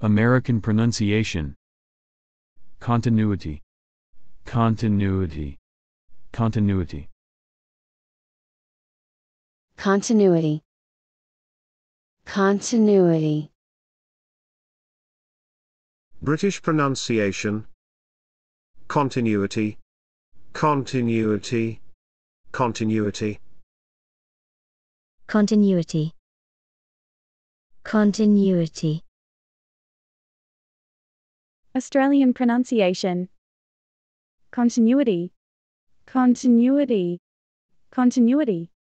American pronunciation. Continuity. Continuity. Continuity. Continuity. Continuity. British pronunciation. Continuity. Continuity. Continuity. Continuity. Continuity. Australian pronunciation. Continuity. Continuity. Continuity.